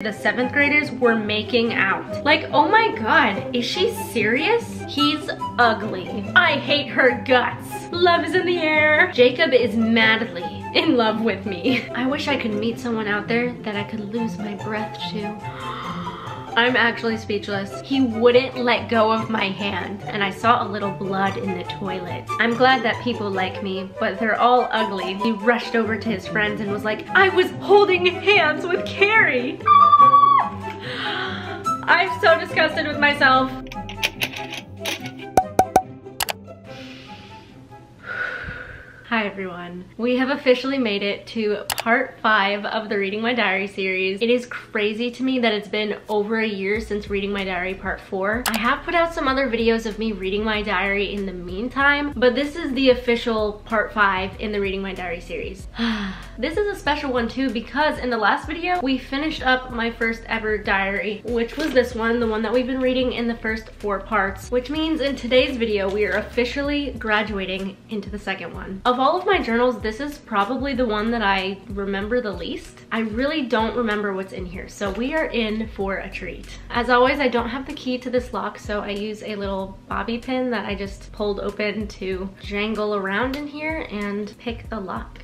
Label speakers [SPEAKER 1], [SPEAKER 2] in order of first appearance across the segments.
[SPEAKER 1] The seventh graders were making out. Like, oh my god, is she serious? He's ugly. I hate her guts. Love is in the air. Jacob is madly in love with me. I wish I could meet someone out there that I could lose my breath to. I'm actually speechless. He wouldn't let go of my hand and I saw a little blood in the toilet. I'm glad that people like me, but they're all ugly. He rushed over to his friends and was like, I was holding hands with Carrie. I'm so disgusted with myself. Hi everyone. We have officially made it to part five of the Reading My Diary series. It is crazy to me that it's been over a year since Reading My Diary part four. I have put out some other videos of me reading my diary in the meantime, but this is the official part five in the Reading My Diary series. this is a special one too because in the last video, we finished up my first ever diary, which was this one, the one that we've been reading in the first four parts, which means in today's video, we are officially graduating into the second one. Of of all of my journals, this is probably the one that I remember the least. I really don't remember what's in here, so we are in for a treat. As always, I don't have the key to this lock, so I use a little bobby pin that I just pulled open to jangle around in here and pick the lock.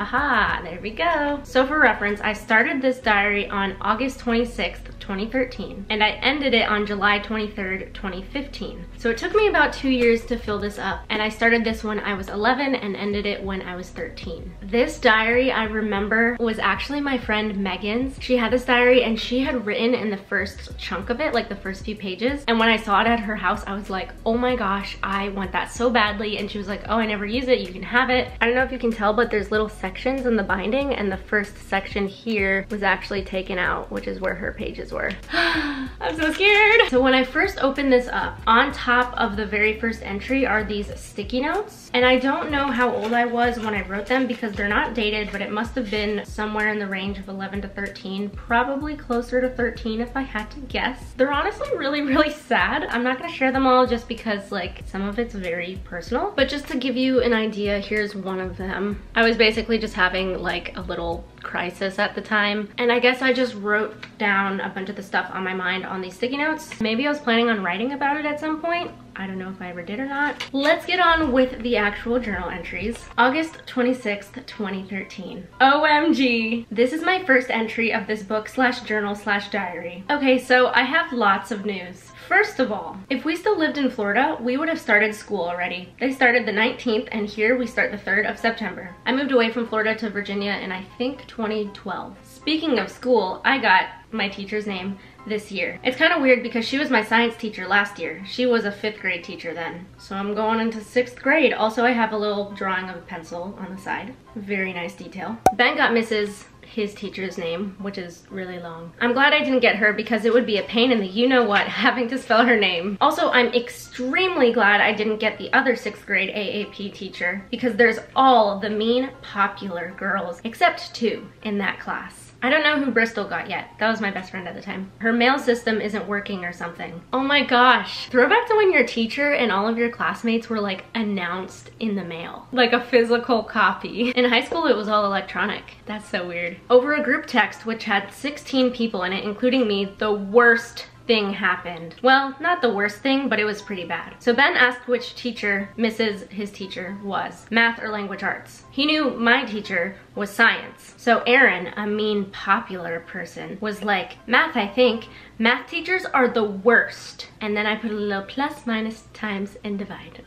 [SPEAKER 1] Aha, there we go. So for reference, I started this diary on August 26th, 2013, and I ended it on July 23rd, 2015. So it took me about two years to fill this up, and I started this when I was 11 and ended it when I was 13. This diary, I remember, was actually my friend Megan's. She had this diary and she had written in the first chunk of it, like the first few pages, and when I saw it at her house, I was like, oh my gosh, I want that so badly, and she was like, oh, I never use it, you can have it. I don't know if you can tell, but there's little sections in the binding, and the first section here was actually taken out, which is where her pages were were. I'm so scared. So when I first opened this up, on top of the very first entry are these sticky notes. And I don't know how old I was when I wrote them because they're not dated, but it must have been somewhere in the range of 11 to 13, probably closer to 13 if I had to guess. They're honestly really, really sad. I'm not gonna share them all just because like some of it's very personal, but just to give you an idea, here's one of them. I was basically just having like a little crisis at the time. And I guess I just wrote down a bunch of the stuff on my mind on these sticky notes. Maybe I was planning on writing about it at some point. I don't know if I ever did or not. Let's get on with the actual journal entries. August 26th, 2013. OMG! This is my first entry of this book slash journal slash diary. Okay, so I have lots of news. First of all, if we still lived in Florida, we would have started school already. They started the 19th and here we start the 3rd of September. I moved away from Florida to Virginia in I think 2012. Speaking of school, I got my teacher's name this year. It's kind of weird because she was my science teacher last year. She was a fifth grade teacher then. So I'm going into sixth grade. Also, I have a little drawing of a pencil on the side. Very nice detail. Ben got Mrs his teacher's name, which is really long. I'm glad I didn't get her because it would be a pain in the you-know-what having to spell her name. Also, I'm extremely glad I didn't get the other sixth grade AAP teacher because there's all the mean popular girls except two in that class. I don't know who Bristol got yet. That was my best friend at the time. Her mail system isn't working or something. Oh my gosh. Throwback to when your teacher and all of your classmates were like announced in the mail. Like a physical copy. In high school, it was all electronic. That's so weird. Over a group text, which had 16 people in it, including me, the worst thing happened. Well, not the worst thing, but it was pretty bad. So Ben asked which teacher Mrs. his teacher was, math or language arts. He knew my teacher was science. So Aaron, a mean popular person, was like, math I think, math teachers are the worst. And then I put a little plus, minus, times, and divide.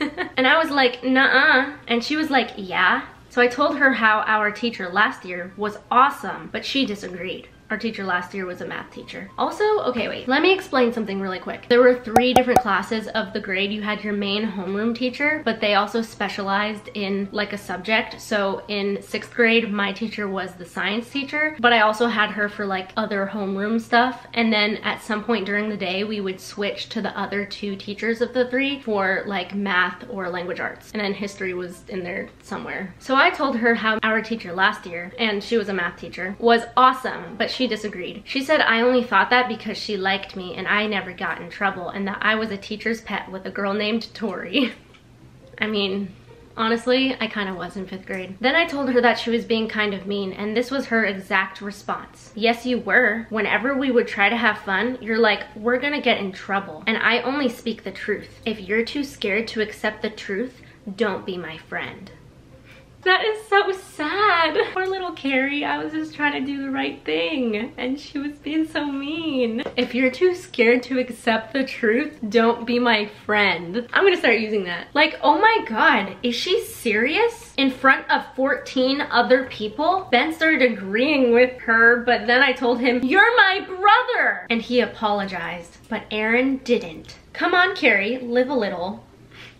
[SPEAKER 1] and I was like, nah. And she was like, yeah. So I told her how our teacher last year was awesome, but she disagreed. Our teacher last year was a math teacher. Also, okay, wait, let me explain something really quick. There were three different classes of the grade. You had your main homeroom teacher, but they also specialized in like a subject. So in sixth grade, my teacher was the science teacher, but I also had her for like other homeroom stuff. And then at some point during the day, we would switch to the other two teachers of the three for like math or language arts. And then history was in there somewhere. So I told her how our teacher last year, and she was a math teacher, was awesome, but she she disagreed. She said I only thought that because she liked me and I never got in trouble and that I was a teacher's pet with a girl named Tori. I mean, Honestly, I kind of was in fifth grade. Then I told her that she was being kind of mean, and this was her exact response. Yes, you were. Whenever we would try to have fun, you're like, we're gonna get in trouble. And I only speak the truth. If you're too scared to accept the truth, don't be my friend. That is so sad. Poor little Carrie, I was just trying to do the right thing and she was being so mean. If you're too scared to accept the truth, don't be my friend. I'm gonna start using that. Like, oh my God, is she serious? In front of 14 other people? Ben started agreeing with her, but then I told him, you're my brother! And he apologized, but Aaron didn't. Come on, Carrie, live a little.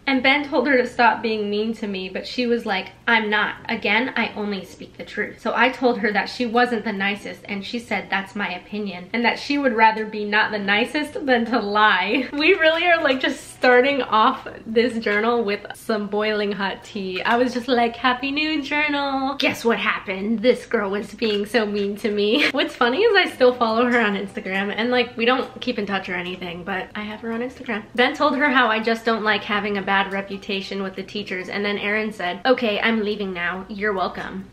[SPEAKER 1] And Ben told her to stop being mean to me, but she was like, I'm not. Again, I only speak the truth. So I told her that she wasn't the nicest, and she said that's my opinion, and that she would rather be not the nicest than to lie. We really are like just starting off this journal with some boiling hot tea. I was just like, happy new journal. Guess what happened? This girl was being so mean to me. What's funny is I still follow her on Instagram, and like, we don't keep in touch or anything, but I have her on Instagram. Ben told her how I just don't like having a bad reputation with the teachers. And then Aaron said, okay, I'm leaving now. You're welcome.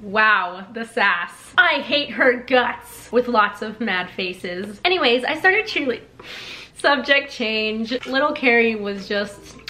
[SPEAKER 1] Wow, the sass. I hate her guts with lots of mad faces. Anyways, I started cheerleading. Subject change. Little Carrie was just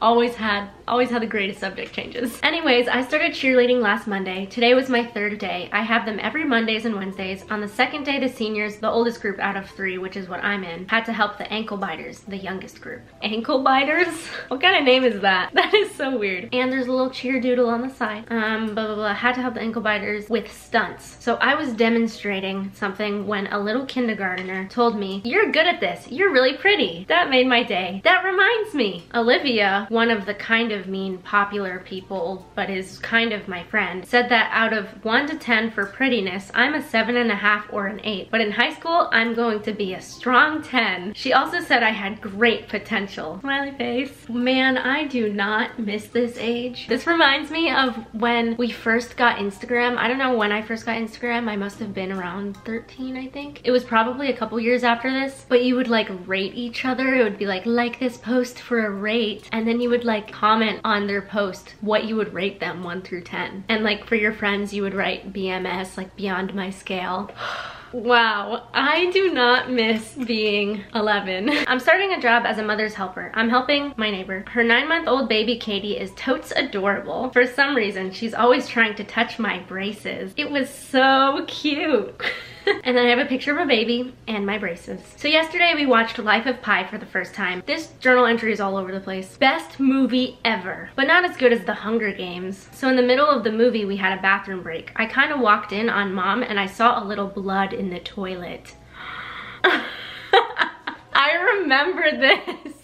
[SPEAKER 1] always had always had the greatest subject changes. Anyways, I started cheerleading last Monday. Today was my third day. I have them every Mondays and Wednesdays. On the second day, the seniors, the oldest group out of three, which is what I'm in, had to help the ankle biters, the youngest group. Ankle biters? What kind of name is that? That is so weird. And there's a little cheer doodle on the side. Um, blah, blah, blah. Had to help the ankle biters with stunts. So I was demonstrating something when a little kindergartner told me, you're good at this. You're really pretty. That made my day. That reminds me. Olivia, one of the kind of mean popular people, but is kind of my friend, said that out of 1 to 10 for prettiness, I'm a 7.5 or an 8. But in high school, I'm going to be a strong 10. She also said I had great potential. Smiley face. Man, I do not miss this age. This reminds me of when we first got Instagram. I don't know when I first got Instagram. I must have been around 13, I think. It was probably a couple years after this, but you would like rate each other. It would be like, like this post for a rate. And then you would like comment on their post what you would rate them 1 through 10. And like for your friends, you would write BMS, like beyond my scale. Wow, I do not miss being 11. I'm starting a job as a mother's helper. I'm helping my neighbor. Her nine month old baby Katie is totes adorable. For some reason, she's always trying to touch my braces. It was so cute. and then I have a picture of a baby and my braces. So yesterday we watched Life of Pi for the first time. This journal entry is all over the place. Best movie ever, but not as good as The Hunger Games. So in the middle of the movie we had a bathroom break. I kind of walked in on mom and I saw a little blood in the toilet. I remember this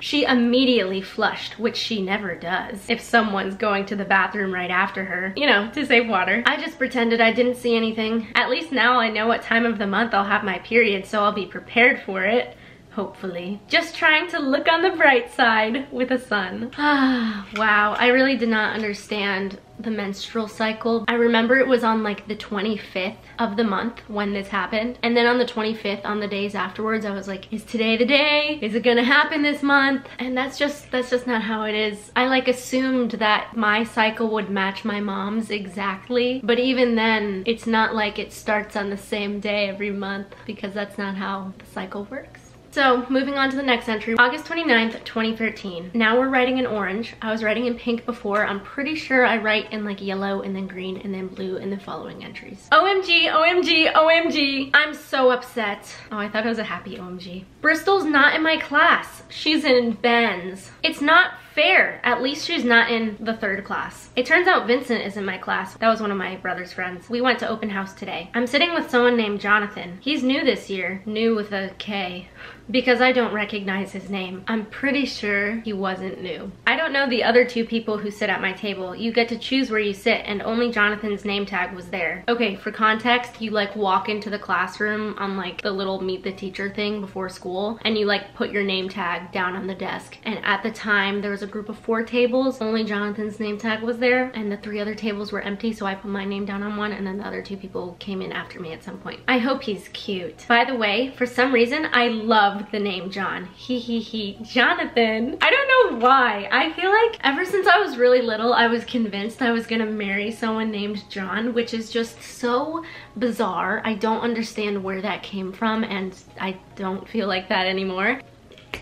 [SPEAKER 1] she immediately flushed, which she never does if someone's going to the bathroom right after her, you know, to save water. I just pretended I didn't see anything. At least now I know what time of the month I'll have my period, so I'll be prepared for it hopefully. Just trying to look on the bright side with a sun. Ah, wow, I really did not understand the menstrual cycle. I remember it was on like the 25th of the month when this happened. And then on the 25th, on the days afterwards, I was like, is today the day? Is it gonna happen this month? And that's just, that's just not how it is. I like assumed that my cycle would match my mom's exactly. But even then, it's not like it starts on the same day every month because that's not how the cycle works. So moving on to the next entry, August 29th, 2013. Now we're writing in orange. I was writing in pink before. I'm pretty sure I write in like yellow and then green and then blue in the following entries. OMG, OMG, OMG. I'm so upset. Oh, I thought it was a happy OMG. Bristol's not in my class. She's in Ben's. It's not fair. At least she's not in the third class. It turns out Vincent is in my class. That was one of my brother's friends. We went to open house today. I'm sitting with someone named Jonathan. He's new this year. New with a K because I don't recognize his name. I'm pretty sure he wasn't new. I don't know the other two people who sit at my table. You get to choose where you sit and only Jonathan's name tag was there. Okay, for context, you like walk into the classroom on like the little meet the teacher thing before school and you like put your name tag down on the desk. And at the time there was a group of four tables. Only Jonathan's name tag was there and the three other tables were empty. So I put my name down on one and then the other two people came in after me at some point. I hope he's cute. By the way, for some reason, I love the name John. He, he, he, Jonathan. I don't know why. I feel like ever since I was really little, I was convinced I was gonna marry someone named John, which is just so bizarre. I don't understand where that came from and I don't feel like that anymore.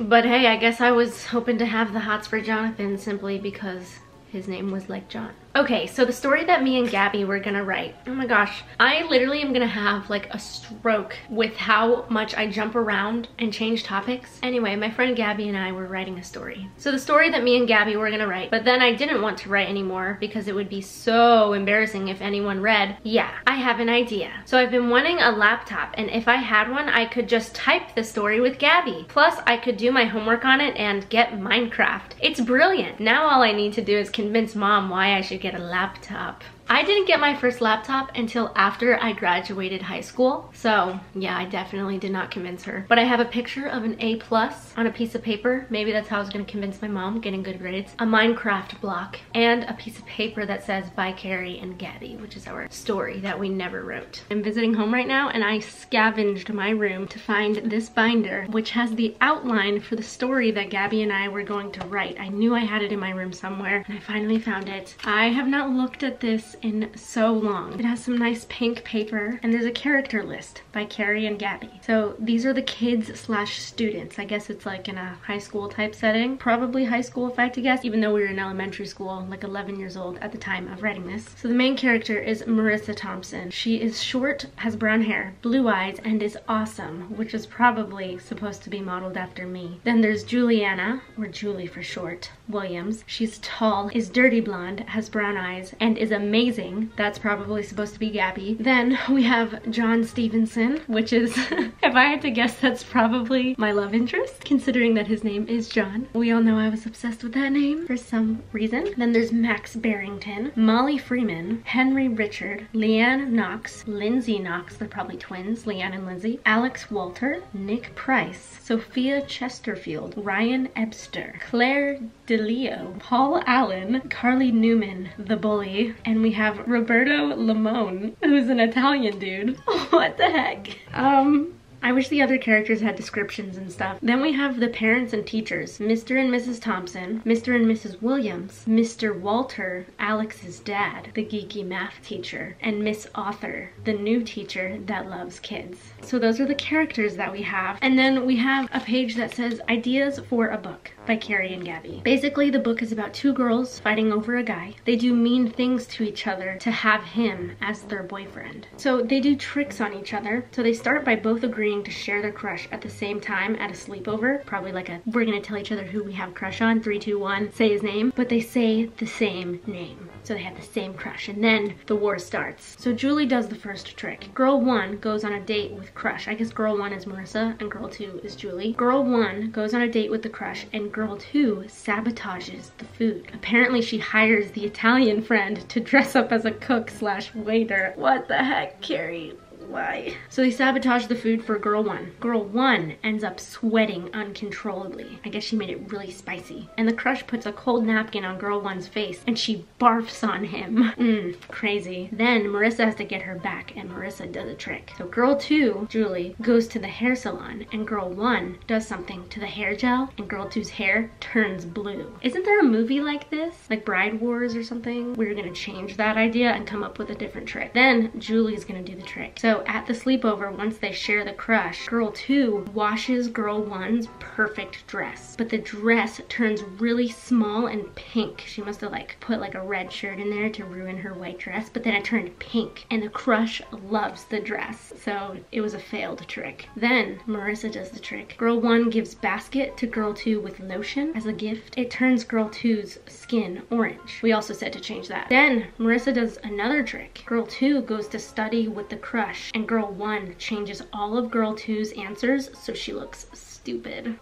[SPEAKER 1] But hey, I guess I was hoping to have the hots for Jonathan simply because his name was like John. Okay, so the story that me and Gabby were gonna write. Oh my gosh, I literally am gonna have like a stroke with how much I jump around and change topics. Anyway, my friend Gabby and I were writing a story. So the story that me and Gabby were gonna write, but then I didn't want to write anymore because it would be so embarrassing if anyone read. Yeah, I have an idea. So I've been wanting a laptop and if I had one, I could just type the story with Gabby. Plus, I could do my homework on it and get Minecraft. It's brilliant. Now all I need to do is convince mom why I should get a laptop. I didn't get my first laptop until after I graduated high school. So yeah, I definitely did not convince her. But I have a picture of an A plus on a piece of paper. Maybe that's how I was gonna convince my mom getting good grades. A Minecraft block and a piece of paper that says by Carrie and Gabby, which is our story that we never wrote. I'm visiting home right now and I scavenged my room to find this binder, which has the outline for the story that Gabby and I were going to write. I knew I had it in my room somewhere and I finally found it. I have not looked at this in so long. It has some nice pink paper and there's a character list by Carrie and Gabby. So these are the kids slash students. I guess it's like in a high school type setting. Probably high school if I had to guess, even though we were in elementary school, like 11 years old at the time of writing this. So the main character is Marissa Thompson. She is short, has brown hair, blue eyes, and is awesome, which is probably supposed to be modeled after me. Then there's Juliana, or Julie for short, Williams. She's tall, is dirty blonde, has brown eyes, and is amazing amazing. That's probably supposed to be Gabby. Then we have John Stevenson, which is, if I had to guess, that's probably my love interest, considering that his name is John. We all know I was obsessed with that name for some reason. Then there's Max Barrington, Molly Freeman, Henry Richard, Leanne Knox, Lindsay Knox, they're probably twins, Leanne and Lindsay, Alex Walter, Nick Price, Sophia Chesterfield, Ryan Ebster, Claire DeLeo, Paul Allen, Carly Newman, the bully, and we have Roberto Limone, who's an Italian dude. what the heck? Um, I wish the other characters had descriptions and stuff. Then we have the parents and teachers, Mr. and Mrs. Thompson, Mr. and Mrs. Williams, Mr. Walter, Alex's dad, the geeky math teacher, and Miss Author, the new teacher that loves kids. So those are the characters that we have. And then we have a page that says ideas for a book by Carrie and Gabby. Basically, the book is about two girls fighting over a guy. They do mean things to each other to have him as their boyfriend. So they do tricks on each other. So they start by both agreeing to share their crush at the same time at a sleepover. Probably like a, we're gonna tell each other who we have crush on, three, two, one, say his name. But they say the same name. So they have the same crush and then the war starts. So Julie does the first trick. Girl one goes on a date with crush. I guess girl one is Marissa and girl two is Julie. Girl one goes on a date with the crush and girl two sabotages the food. Apparently she hires the Italian friend to dress up as a cook slash waiter. What the heck, Carrie? Why. So they sabotage the food for girl one. Girl one ends up sweating uncontrollably. I guess she made it really spicy. And the crush puts a cold napkin on girl one's face and she barfs on him. Mmm, crazy. Then Marissa has to get her back and Marissa does a trick. So girl two, Julie, goes to the hair salon and girl one does something to the hair gel and girl two's hair turns blue. Isn't there a movie like this? Like Bride Wars or something? We're gonna change that idea and come up with a different trick. Then Julie's gonna do the trick. So at the sleepover, once they share the crush, girl two washes girl one's perfect dress. But the dress turns really small and pink. She must have like put like a red shirt in there to ruin her white dress, but then it turned pink and the crush loves the dress. So it was a failed trick. Then Marissa does the trick. Girl one gives basket to girl two with lotion as a gift. It turns girl two's skin orange. We also said to change that. Then Marissa does another trick. Girl two goes to study with the crush and girl one changes all of girl two's answers so she looks stupid.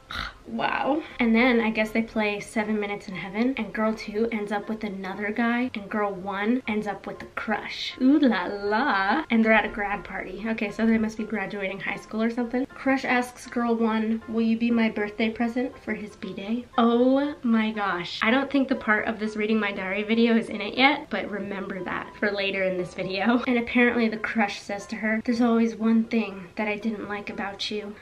[SPEAKER 1] wow. And then I guess they play Seven Minutes in Heaven and girl two ends up with another guy and girl one ends up with the crush. Ooh la la. And they're at a grad party. Okay, so they must be graduating high school or something. Crush asks girl one, will you be my birthday present for his b-day? Oh my gosh. I don't think the part of this reading my diary video is in it yet, but remember that for later in this video. And apparently the crush says to her, there's always one thing that I didn't like about you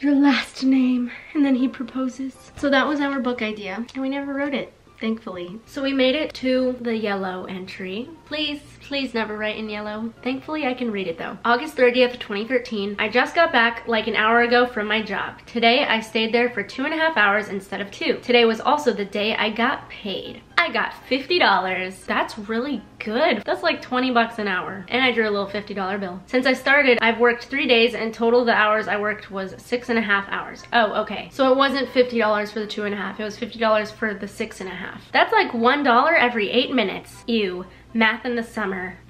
[SPEAKER 1] your last name. And then he proposes. So that was our book idea and we never wrote it thankfully. So we made it to the yellow entry. Please, please never write in yellow. Thankfully, I can read it though. August 30th, 2013. I just got back like an hour ago from my job. Today, I stayed there for two and a half hours instead of two. Today was also the day I got paid. I got $50. That's really good. That's like 20 bucks an hour. And I drew a little $50 bill. Since I started, I've worked three days and total the hours I worked was six and a half hours. Oh, okay. So it wasn't $50 for the two and a half. It was $50 for the six and a half. That's like $1 every eight minutes. Ew. Math in the summer.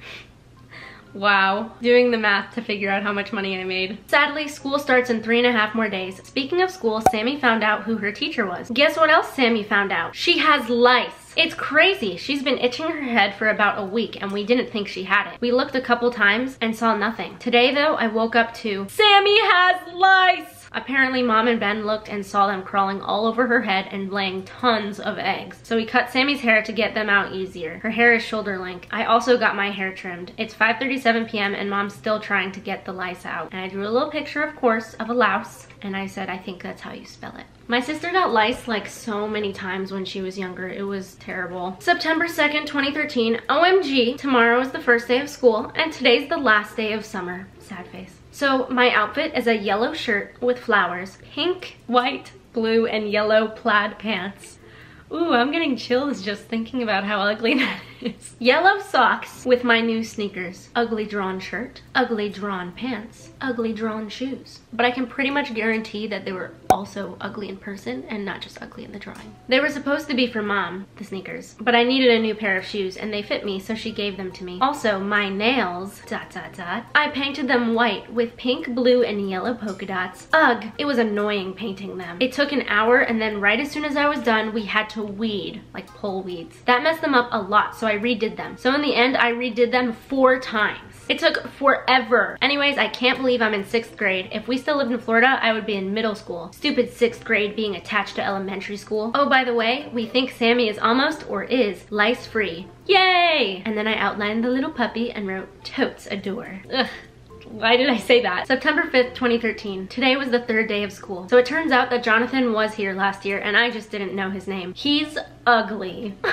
[SPEAKER 1] Wow, doing the math to figure out how much money I made. Sadly, school starts in three and a half more days. Speaking of school, Sammy found out who her teacher was. Guess what else Sammy found out? She has lice. It's crazy. She's been itching her head for about a week and we didn't think she had it. We looked a couple times and saw nothing. Today though, I woke up to, Sammy has lice! Apparently mom and Ben looked and saw them crawling all over her head and laying tons of eggs. So we cut Sammy's hair to get them out easier. Her hair is shoulder length. I also got my hair trimmed. It's 5.37 p.m. and mom's still trying to get the lice out. And I drew a little picture, of course, of a louse. And I said, I think that's how you spell it. My sister got lice like so many times when she was younger. It was terrible. September 2nd, 2013. OMG, tomorrow is the first day of school and today's the last day of summer. Sad face. So my outfit is a yellow shirt with flowers, pink, white, blue, and yellow plaid pants. Ooh, I'm getting chills just thinking about how ugly that is. Yellow socks with my new sneakers. Ugly drawn shirt, ugly drawn pants, ugly drawn shoes. But I can pretty much guarantee that they were also ugly in person and not just ugly in the drawing. They were supposed to be for mom, the sneakers, but I needed a new pair of shoes and they fit me so she gave them to me. Also, my nails, dot dot dot, I painted them white with pink, blue, and yellow polka dots. Ugh, it was annoying painting them. It took an hour and then right as soon as I was done, we had to weed, like pull weeds. That messed them up a lot, so I redid them. So in the end, I redid them four times. It took forever. Anyways, I can't believe I'm in sixth grade. If we still lived in Florida, I would be in middle school. Stupid sixth grade being attached to elementary school. Oh, by the way, we think Sammy is almost, or is, lice-free. Yay! And then I outlined the little puppy and wrote, totes adore. Ugh. Why did I say that? September 5th, 2013. Today was the third day of school. So it turns out that Jonathan was here last year and I just didn't know his name. He's ugly.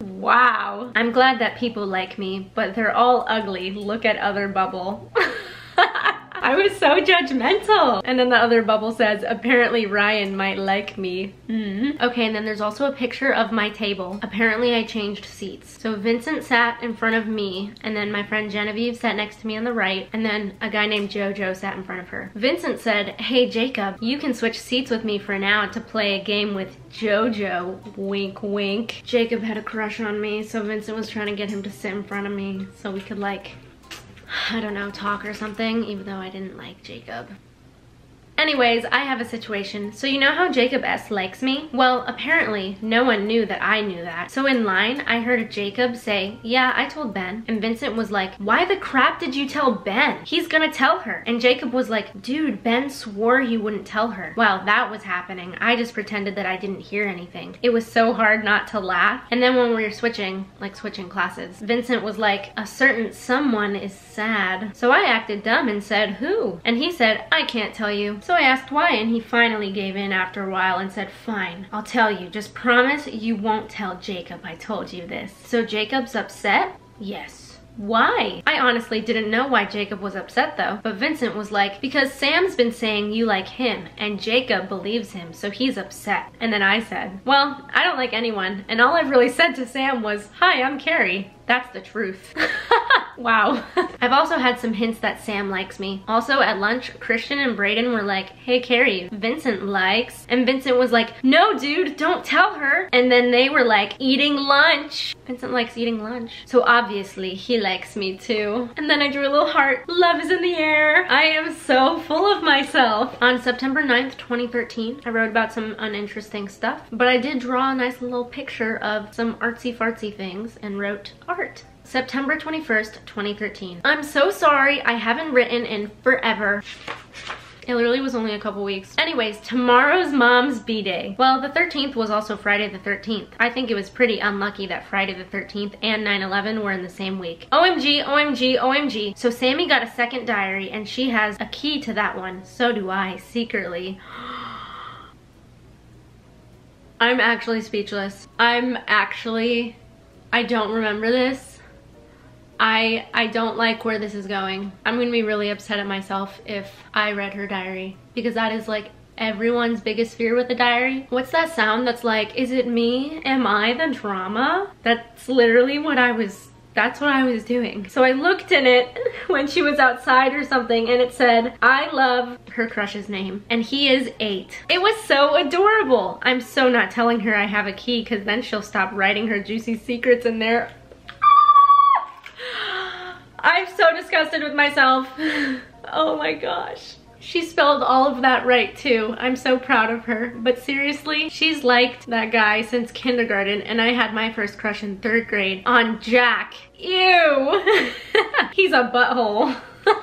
[SPEAKER 1] wow. I'm glad that people like me, but they're all ugly. Look at other bubble. I was so judgmental. And then the other bubble says, apparently Ryan might like me. Mm. Okay, and then there's also a picture of my table. Apparently I changed seats. So Vincent sat in front of me, and then my friend Genevieve sat next to me on the right, and then a guy named Jojo sat in front of her. Vincent said, hey Jacob, you can switch seats with me for now to play a game with Jojo, wink wink. Jacob had a crush on me, so Vincent was trying to get him to sit in front of me so we could like I don't know, talk or something, even though I didn't like Jacob. Anyways, I have a situation. So you know how Jacob S likes me? Well, apparently no one knew that I knew that. So in line, I heard Jacob say, yeah, I told Ben. And Vincent was like, why the crap did you tell Ben? He's gonna tell her. And Jacob was like, dude, Ben swore he wouldn't tell her. While that was happening, I just pretended that I didn't hear anything. It was so hard not to laugh. And then when we were switching, like switching classes, Vincent was like, a certain someone is sad. So I acted dumb and said, who? And he said, I can't tell you. So I asked why and he finally gave in after a while and said, fine, I'll tell you. Just promise you won't tell Jacob I told you this. So Jacob's upset? Yes. Why? I honestly didn't know why Jacob was upset though, but Vincent was like, because Sam's been saying you like him, and Jacob believes him, so he's upset. And then I said, well, I don't like anyone, and all I've really said to Sam was, hi, I'm Carrie. That's the truth. wow. I've also had some hints that Sam likes me. Also at lunch, Christian and Brayden were like, hey Carrie, Vincent likes. And Vincent was like, no dude, don't tell her. And then they were like, eating lunch. Vincent likes eating lunch. So obviously he likes me too. And then I drew a little heart. Love is in the air. I am so full of myself. On September 9th, 2013, I wrote about some uninteresting stuff, but I did draw a nice little picture of some artsy fartsy things and wrote art. September 21st, 2013. I'm so sorry I haven't written in forever. It literally was only a couple weeks. Anyways, tomorrow's mom's b-day. Well, the 13th was also Friday the 13th. I think it was pretty unlucky that Friday the 13th and 9-11 were in the same week. OMG, OMG, OMG. So Sammy got a second diary and she has a key to that one. So do I, secretly. I'm actually speechless. I'm actually, I don't remember this. I I don't like where this is going. I'm gonna be really upset at myself if I read her diary because that is like everyone's biggest fear with a diary. What's that sound that's like, is it me? Am I the drama? That's literally what I was that's what I was doing. So I looked in it when she was outside or something and it said, I love her crush's name and he is eight. It was so adorable. I'm so not telling her I have a key because then she'll stop writing her juicy secrets in there. I'm so disgusted with myself. oh my gosh. She spelled all of that right too. I'm so proud of her. But seriously, she's liked that guy since kindergarten and I had my first crush in third grade on Jack. Ew. He's a butthole.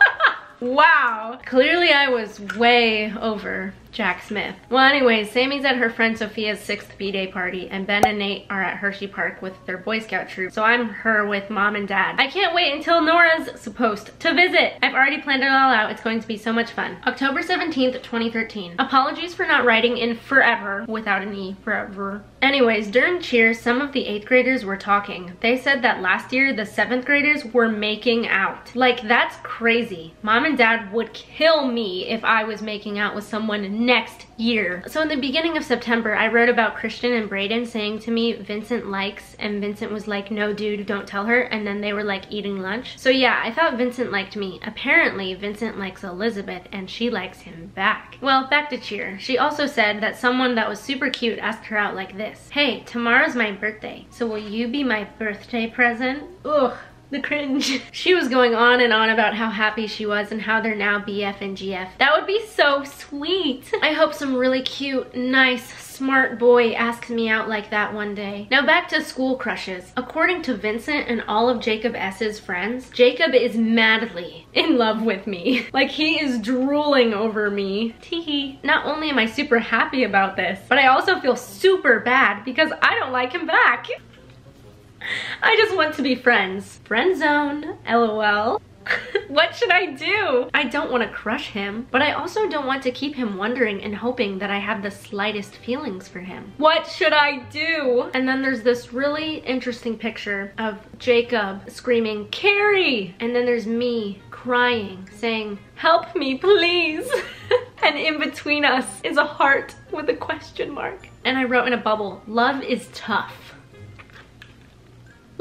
[SPEAKER 1] wow. Clearly I was way over Jack Smith. Well, anyways, Sammy's at her friend Sophia's sixth B-Day party, and Ben and Nate are at Hershey Park with their Boy Scout troop, so I'm her with mom and dad. I can't wait until Nora's supposed to visit. I've already planned it all out. It's going to be so much fun. October 17th, 2013. Apologies for not writing in forever, without an E, forever. Anyways, during cheer, some of the 8th graders were talking. They said that last year, the 7th graders were making out. Like, that's crazy. Mom and dad would kill me if I was making out with someone next year. So in the beginning of September, I wrote about Christian and Brayden saying to me, Vincent likes, and Vincent was like, no dude, don't tell her. And then they were like eating lunch. So yeah, I thought Vincent liked me. Apparently, Vincent likes Elizabeth and she likes him back. Well, back to cheer. She also said that someone that was super cute asked her out like this. Hey, tomorrow's my birthday, so will you be my birthday present? Ugh, the cringe. she was going on and on about how happy she was and how they're now BF and GF. That would be so sweet. I hope some really cute, nice, smart boy asks me out like that one day. Now back to school crushes. According to Vincent and all of Jacob S's friends, Jacob is madly in love with me. Like he is drooling over me. Teehee. Not only am I super happy about this, but I also feel super bad because I don't like him back. I just want to be friends. Friend zone, lol. what should I do? I don't want to crush him, but I also don't want to keep him wondering and hoping that I have the slightest feelings for him. What should I do? And then there's this really interesting picture of Jacob screaming, Carrie! And then there's me crying, saying, help me, please. and in between us is a heart with a question mark. And I wrote in a bubble, love is tough.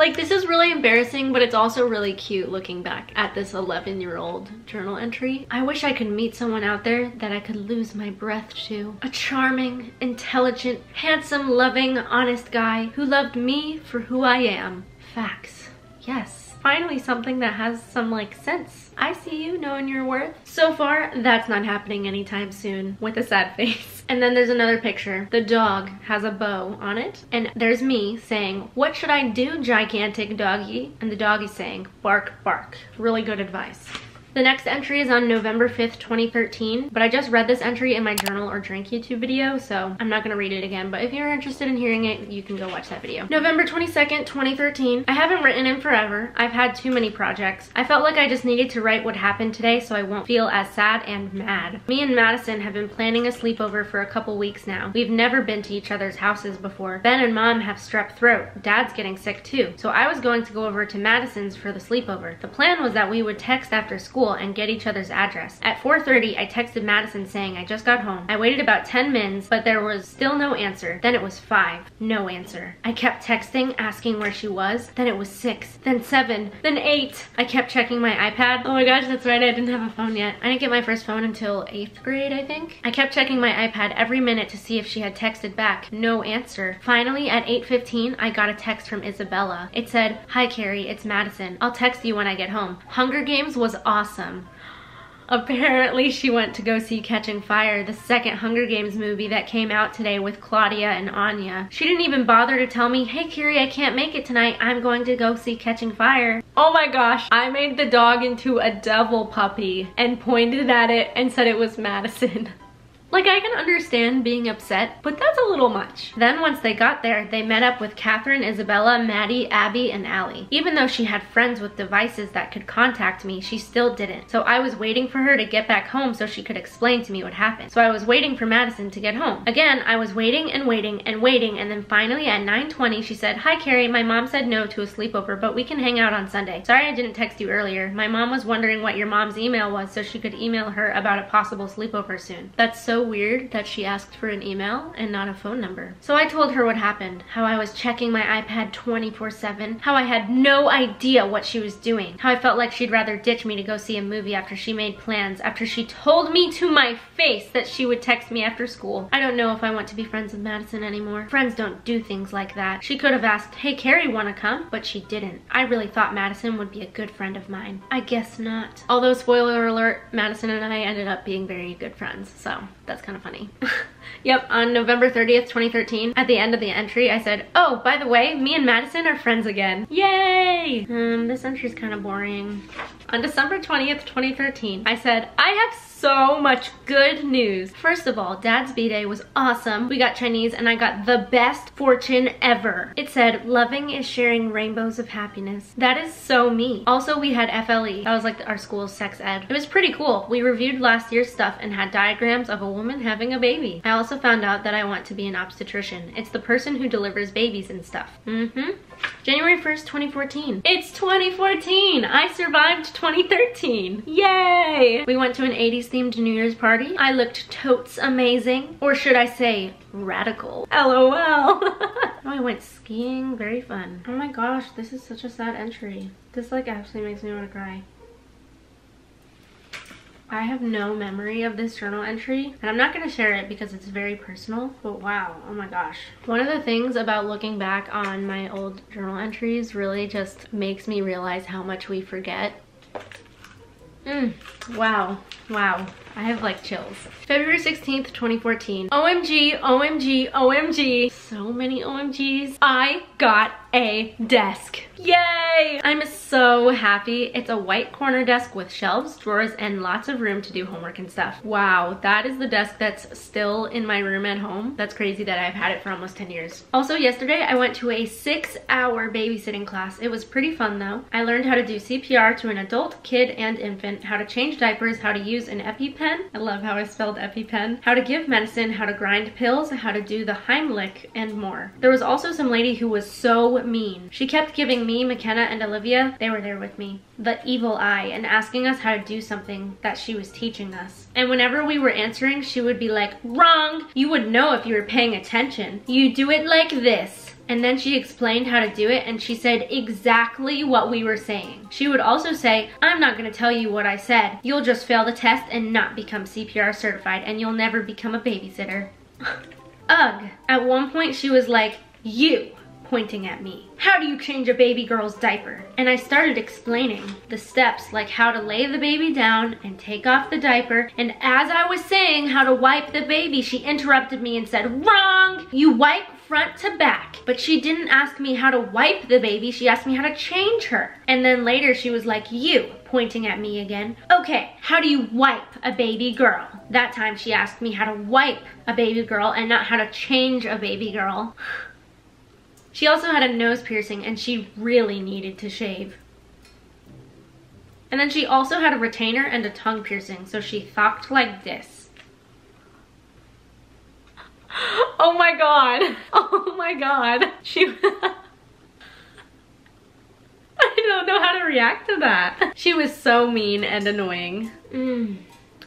[SPEAKER 1] Like this is really embarrassing, but it's also really cute looking back at this 11 year old journal entry. I wish I could meet someone out there that I could lose my breath to. A charming, intelligent, handsome, loving, honest guy who loved me for who I am. Facts. Yes finally something that has some like sense. I see you knowing your worth. So far, that's not happening anytime soon with a sad face. And then there's another picture. The dog has a bow on it. And there's me saying, what should I do, gigantic doggy? And the dog is saying, bark, bark. Really good advice. The next entry is on November 5th, 2013, but I just read this entry in my journal or drink YouTube video, so I'm not gonna read it again, but if you're interested in hearing it, you can go watch that video. November 22nd, 2013. I haven't written in forever. I've had too many projects. I felt like I just needed to write what happened today so I won't feel as sad and mad. Me and Madison have been planning a sleepover for a couple weeks now. We've never been to each other's houses before. Ben and mom have strep throat. Dad's getting sick too. So I was going to go over to Madison's for the sleepover. The plan was that we would text after school school and get each other's address. At 4.30, I texted Madison saying I just got home. I waited about 10 minutes, but there was still no answer. Then it was 5. No answer. I kept texting, asking where she was. Then it was 6. Then 7. Then 8. I kept checking my iPad. Oh my gosh, that's right, I didn't have a phone yet. I didn't get my first phone until 8th grade, I think. I kept checking my iPad every minute to see if she had texted back. No answer. Finally, at 8.15, I got a text from Isabella. It said, Hi Carrie, it's Madison. I'll text you when I get home. Hunger Games was awesome. Apparently she went to go see Catching Fire, the second Hunger Games movie that came out today with Claudia and Anya. She didn't even bother to tell me, hey Carrie, I can't make it tonight. I'm going to go see Catching Fire. Oh my gosh, I made the dog into a devil puppy and pointed at it and said it was Madison. Like, I can understand being upset, but that's a little much. Then once they got there, they met up with Catherine, Isabella, Maddie, Abby, and Allie. Even though she had friends with devices that could contact me, she still didn't. So I was waiting for her to get back home so she could explain to me what happened. So I was waiting for Madison to get home. Again, I was waiting and waiting and waiting, and then finally at 9.20, she said, Hi Carrie, my mom said no to a sleepover, but we can hang out on Sunday. Sorry I didn't text you earlier. My mom was wondering what your mom's email was so she could email her about a possible sleepover soon. That's so weird that she asked for an email and not a phone number. So I told her what happened, how I was checking my iPad 24-7, how I had no idea what she was doing, how I felt like she'd rather ditch me to go see a movie after she made plans, after she told me to my face that she would text me after school. I don't know if I want to be friends with Madison anymore. Friends don't do things like that. She could have asked, hey Carrie, wanna come? But she didn't. I really thought Madison would be a good friend of mine. I guess not. Although spoiler alert, Madison and I ended up being very good friends, so that's kind of funny. yep, on November 30th, 2013, at the end of the entry, I said, oh, by the way, me and Madison are friends again. Yay! Um, this entry's kind of boring. On December 20th, 2013, I said, I have so much good news. First of all, Dad's B-Day was awesome. We got Chinese and I got the best fortune ever. It said, loving is sharing rainbows of happiness. That is so me. Also, we had FLE. That was like our school's sex ed. It was pretty cool. We reviewed last year's stuff and had diagrams of a woman having a baby. I also found out that I want to be an obstetrician. It's the person who delivers babies and stuff. Mm-hmm. January 1st, 2014. It's 2014! I survived 2013! Yay! We went to an 80s themed New Year's party. I looked totes amazing. Or should I say, radical. LOL. oh, I went skiing. Very fun. Oh my gosh, this is such a sad entry. This like actually makes me want to cry. I have no memory of this journal entry and I'm not going to share it because it's very personal but wow oh my gosh one of the things about looking back on my old journal entries really just makes me realize how much we forget Mm, wow, wow. I have like chills. February 16th, 2014. OMG, OMG, OMG. So many OMGs. I got a desk. Yay! I'm so happy. It's a white corner desk with shelves, drawers, and lots of room to do homework and stuff. Wow, that is the desk that's still in my room at home. That's crazy that I've had it for almost 10 years. Also, yesterday I went to a six hour babysitting class. It was pretty fun though. I learned how to do CPR to an adult, kid, and infant, how to change diapers, how to use an EpiPen. I love how I spelled EpiPen. How to give medicine, how to grind pills, how to do the Heimlich, and more. There was also some lady who was so mean. She kept giving me, McKenna, and Olivia, they were there with me, the evil eye and asking us how to do something that she was teaching us. And whenever we were answering, she would be like, wrong! You would know if you were paying attention. You do it like this. And then she explained how to do it and she said exactly what we were saying. She would also say, I'm not gonna tell you what I said. You'll just fail the test and not become CPR certified and you'll never become a babysitter. Ugh. At one point she was like, you pointing at me. How do you change a baby girl's diaper? And I started explaining the steps like how to lay the baby down and take off the diaper. And as I was saying how to wipe the baby, she interrupted me and said, wrong, you wipe front to back. But she didn't ask me how to wipe the baby, she asked me how to change her. And then later she was like, you, pointing at me again. Okay, how do you wipe a baby girl? That time she asked me how to wipe a baby girl and not how to change a baby girl. She also had a nose piercing and she really needed to shave. And then she also had a retainer and a tongue piercing, so she talked like this. Oh my god. Oh my god. She... I don't know how to react to that. She was so mean and annoying. Mm.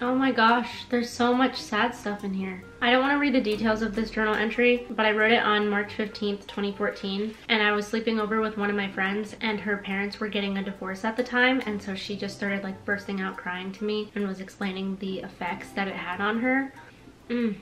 [SPEAKER 1] Oh my gosh, there's so much sad stuff in here. I don't want to read the details of this journal entry, but I wrote it on March 15th, 2014, and I was sleeping over with one of my friends, and her parents were getting a divorce at the time, and so she just started like bursting out crying to me and was explaining the effects that it had on her. Mm.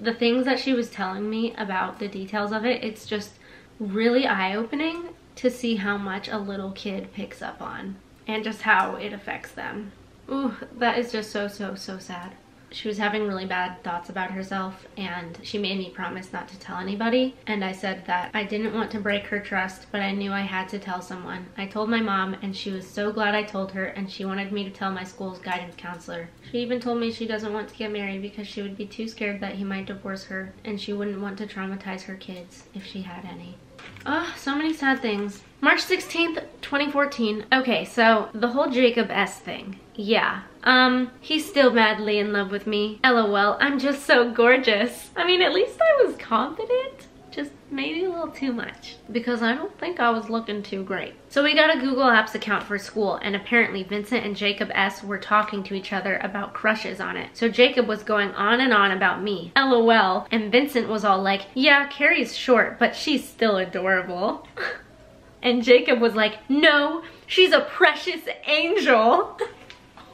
[SPEAKER 1] The things that she was telling me about the details of it, it's just really eye-opening to see how much a little kid picks up on and just how it affects them. Ooh, that is just so, so, so sad. She was having really bad thoughts about herself and she made me promise not to tell anybody. And I said that I didn't want to break her trust, but I knew I had to tell someone. I told my mom and she was so glad I told her and she wanted me to tell my school's guidance counselor. She even told me she doesn't want to get married because she would be too scared that he might divorce her and she wouldn't want to traumatize her kids if she had any. Oh, so many sad things. March 16th, 2014. Okay, so the whole Jacob S thing. Yeah. Um, he's still madly in love with me. LOL, I'm just so gorgeous. I mean, at least I was confident just maybe a little too much because I don't think I was looking too great. So we got a Google Apps account for school and apparently Vincent and Jacob S were talking to each other about crushes on it. So Jacob was going on and on about me, lol, and Vincent was all like, yeah, Carrie's short, but she's still adorable. and Jacob was like, no, she's a precious angel.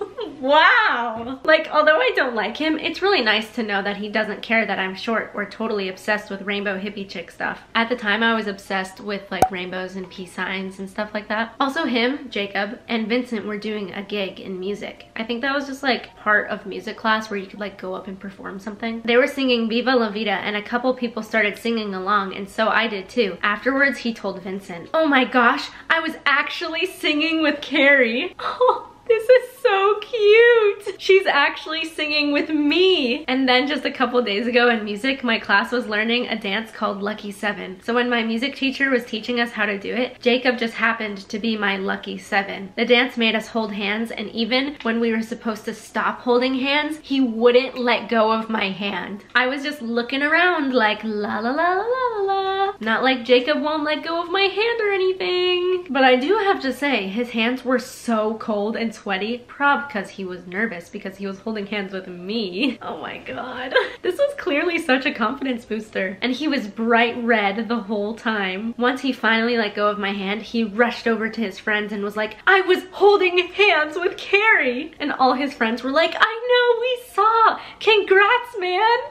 [SPEAKER 1] wow. Like, although I don't like him, it's really nice to know that he doesn't care that I'm short or totally obsessed with rainbow hippie chick stuff. At the time, I was obsessed with like rainbows and peace signs and stuff like that. Also him, Jacob, and Vincent were doing a gig in music. I think that was just like part of music class where you could like go up and perform something. They were singing Viva La Vida and a couple people started singing along and so I did too. Afterwards, he told Vincent, oh my gosh, I was actually singing with Carrie. Oh, this is so cute. She's actually singing with me. And then just a couple days ago in music, my class was learning a dance called Lucky Seven. So when my music teacher was teaching us how to do it, Jacob just happened to be my lucky seven. The dance made us hold hands and even when we were supposed to stop holding hands, he wouldn't let go of my hand. I was just looking around like la la la la la la. Not like Jacob won't let go of my hand or anything. But I do have to say, his hands were so cold and sweaty, prob because he was nervous because he was holding hands with me. Oh my god. This was clearly such a confidence booster. And he was bright red the whole time. Once he finally let go of my hand, he rushed over to his friends and was like, I was holding hands with Carrie. And all his friends were like, I know, we saw. Congrats, man.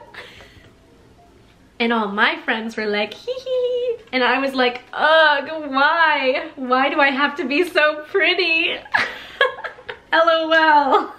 [SPEAKER 1] And all my friends were like, hee hee. And I was like, ugh, why? Why do I have to be so pretty? LOL.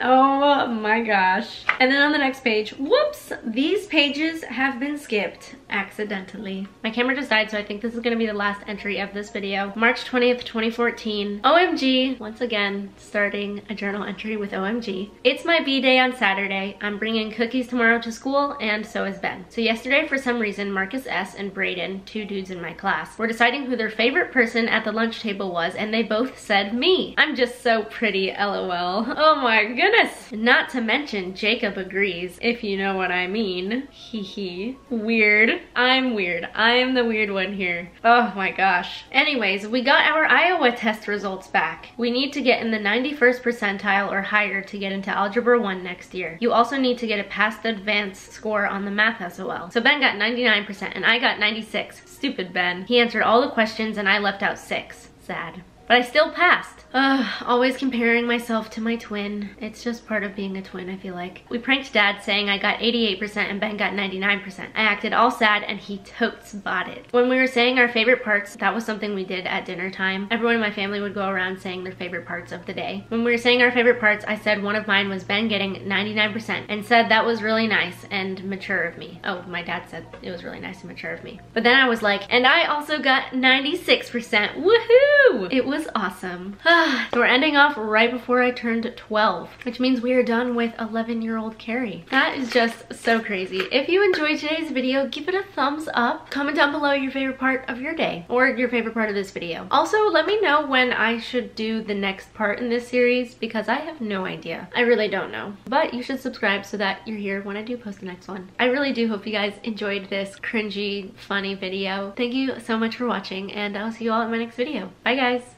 [SPEAKER 1] Oh my gosh. And then on the next page, whoops, these pages have been skipped accidentally. My camera just died, so I think this is gonna be the last entry of this video. March 20th, 2014. OMG, once again, starting a journal entry with OMG. It's my B-day on Saturday. I'm bringing cookies tomorrow to school, and so is Ben. So yesterday, for some reason, Marcus S. and Brayden, two dudes in my class, were deciding who their favorite person at the lunch table was, and they both said me. I'm just so pretty, lol. Oh my goodness. Not to mention, Jacob agrees, if you know what I mean. Hee hee. Weird. I'm weird. I'm the weird one here. Oh my gosh. Anyways, we got our Iowa test results back. We need to get in the 91st percentile or higher to get into Algebra 1 next year. You also need to get a pass advanced score on the math SOL. So Ben got 99% and I got 96. Stupid Ben. He answered all the questions and I left out six. Sad. But I still passed. Ugh, always comparing myself to my twin. It's just part of being a twin, I feel like. We pranked dad saying I got 88% and Ben got 99%. I acted all sad and he totes bought it. When we were saying our favorite parts, that was something we did at dinner time. Everyone in my family would go around saying their favorite parts of the day. When we were saying our favorite parts, I said one of mine was Ben getting 99% and said that was really nice and mature of me. Oh, my dad said it was really nice and mature of me. But then I was like, and I also got 96%. Woohoo! It was awesome. so we're ending off right before I turned 12, which means we are done with 11 year old Carrie. That is just so crazy. If you enjoyed today's video, give it a thumbs up. Comment down below your favorite part of your day or your favorite part of this video. Also, let me know when I should do the next part in this series because I have no idea. I really don't know. But you should subscribe so that you're here when I do post the next one. I really do hope you guys enjoyed this cringy, funny video. Thank you so much for watching and I'll see you all in my next video. Bye guys!